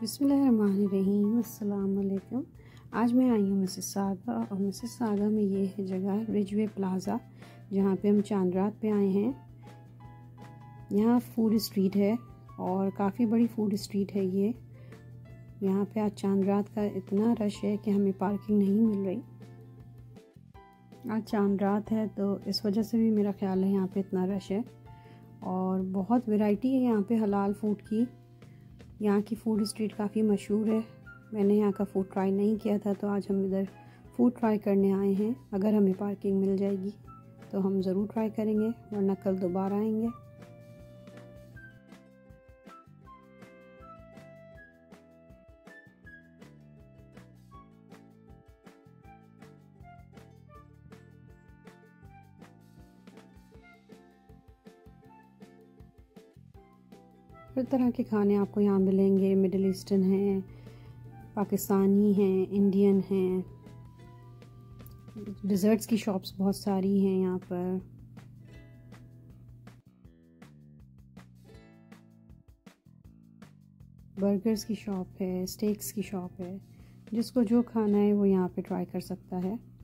बिसमीम आज मैं आई हूँ मिसेस सागा और मिसेस सागा में ये है जगह, रिजवे प्लाज़ा, जहाँ पे हम चाँद रात पे आए हैं। यहाँ फ़ूड स्ट्रीट है और काफ़ी बड़ी फ़ूड स्ट्रीट है ये। यहाँ पे आज चाँद रात का इतना रश है कि हमें पार्किंग नहीं मिल रही। आज चाँद रात है तो इस वजह से भी मेरा ख्याल है यहाँ पे इतना रश है और बहुत वैरायटी है यहाँ पे हलाल फ़ूड की। यहाँ की फ़ूड स्ट्रीट काफ़ी मशहूर है। मैंने यहाँ का फ़ूड ट्राई नहीं किया था तो आज हम इधर फ़ूड ट्राई करने आए हैं। अगर हमें पार्किंग मिल जाएगी तो हम ज़रूर ट्राई करेंगे, वरना कल दोबारा आएँगे। हर तरह के खाने आपको यहाँ मिलेंगे। मिडल ईस्टर्न हैं, पाकिस्तानी हैं, इंडियन हैं। डिज़र्ट्स की शॉप्स बहुत सारी हैं यहाँ पर। बर्गर्स की शॉप है, स्टेक्स की शॉप है। जिसको जो खाना है वो यहाँ पे ट्राई कर सकता है।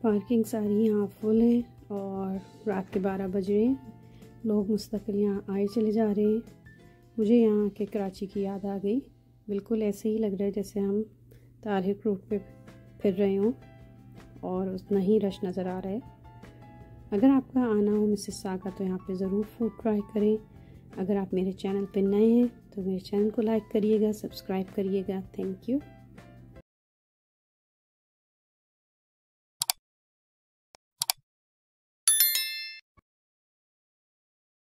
पार्किंग सारी यहाँ फुल है और रात के बारह बज रहे हैं। लोग मुस्तकिल यहाँ आए चले जा रहे हैं। मुझे यहाँ के कराची की याद आ गई। बिल्कुल ऐसे ही लग रहा है जैसे हम तारिक रूट पे फिर रहे हों और उतना ही रश नज़र आ रहा है। अगर आपका आना हो मिसेस सागा तो यहाँ पे ज़रूर फ़ूड ट्राई करें। अगर आप मेरे चैनल पे नए हैं तो मेरे चैनल को लाइक करिएगा सब्सक्राइब करिएगा। Thank you